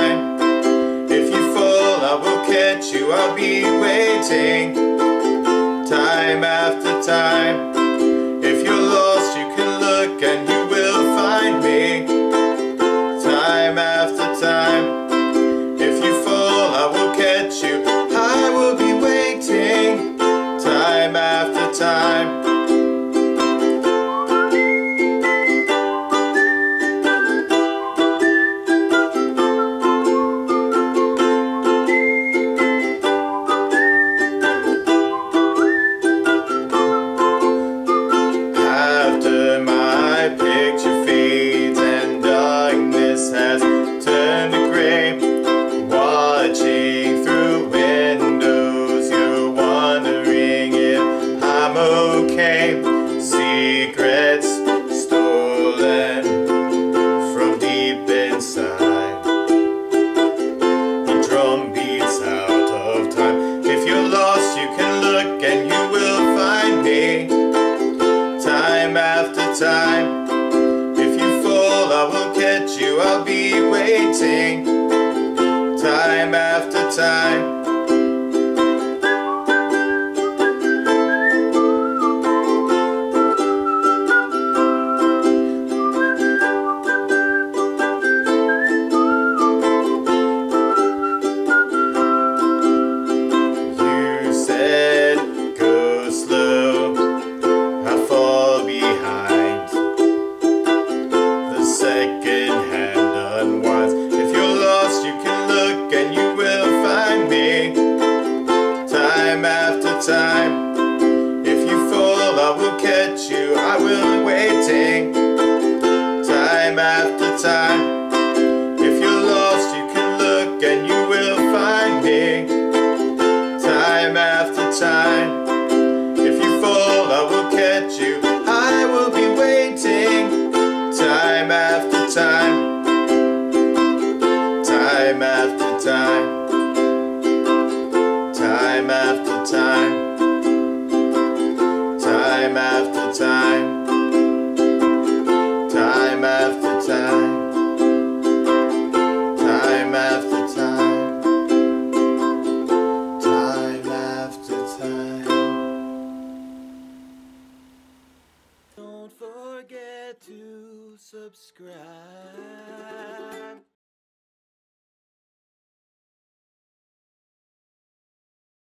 time. If you fall, I will catch you, I'll be waiting. Time after time. after time. If you fall, I will catch you, I'll be waiting Time after time. time. subscribe.